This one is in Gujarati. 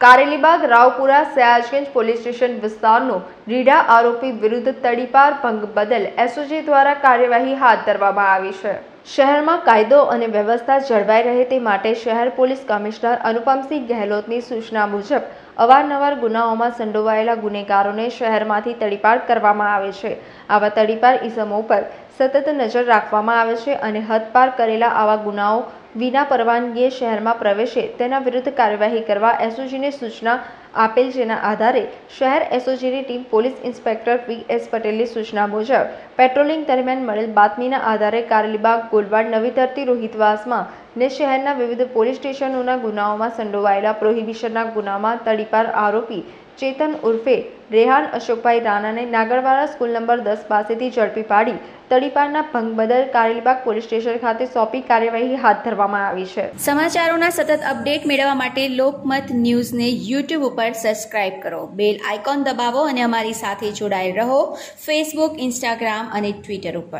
કારેલીબાગ, રાવપુરા, સયાજગંજ પોલીસ સ્ટેશન વિસ્તારનો રીઢા આરોપી વિરુદ્ધ તડીપાર ભંગ બદલ એસઓજી દ્વારા કાર્યવાહી હાથ ધરવામાં આવી છે. શહેરમાં કાયદો અને વ્યવસ્થા જળવાઈ રહે તે માટે શહેર પોલીસ કમિશનર અનુપમસિંહ ગહેલોતની સૂચના મુજબ અવારનવાર ગુનાઓમાં સંડોવાયેલા ગુનેગારોને શહેરમાંથી તડીપાર કરવામાં આવે છે. આવા તડીપાર ઇસમો પર સતત નજર રાખવામાં આવે છે અને હદપાર કરેલા આવા ગુનાઓ વિના પરવાનગીએ શહેરમાં પ્રવેશે તેના વિરુદ્ધ કાર્યવાહી કરવા એસઓજીને સૂચના આપેલ જેના આધારે શહેર એસઓજીની team police inspector V S પટેલની સૂચના મુજબ, પેટ્રોલિંગ દરમિયાન મળેલ બાતમીના આધારે કારેલીબાગ ગોલવાડ નવી ધરતી રોહિતવાસમાં ને શહેરના વિવિધ પોલીસ સ્ટેશનોના ગુનાઓમાં સંડોવાયેલા પ્રોહિબિશનના ગુનામાં તડીપાર આરોપી ચેતન ઉર્ફે રેહાન અશોકભાઈ રાણાને નાગરવાડા સ્કૂલ નંબર દસ પાસેથી ઝડપી પાડી તડીપારના ભંગ બદલ કારેલીબાગ પોલીસ સ્ટેશન ખાતે સોંપી કાર્યવાહી હાથ ધરવામાં આવી છે. સમાચારોના સતત અપડેટ મેળવવા માટે લોકમત ન્યૂઝને યુટ્યુબ સબસ્ક્રાઇબ કરો. બેલ આઇકોન દબાવો અને અમારી સાથે જોડાયેલ રહો. ફેસબુક ઇન્સ્ટાગ્રામ અને ટ્વિટર ઉપર.